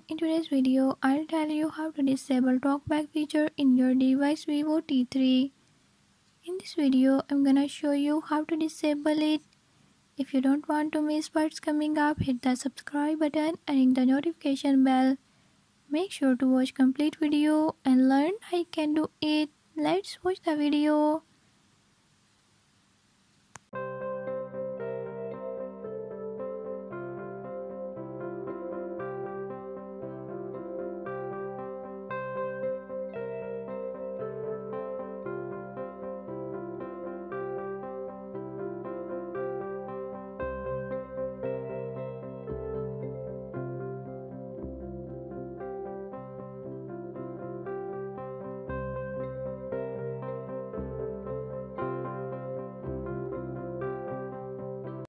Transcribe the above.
everyone, in today's video I'll tell you how to disable talkback feature in your device Vivo T3. In this video I'm gonna show you how to disable it. If you don't want to miss what's coming up, hit the subscribe button and ring the notification bell. Make sure to watch complete video and learn how you can do it. Let's watch the video.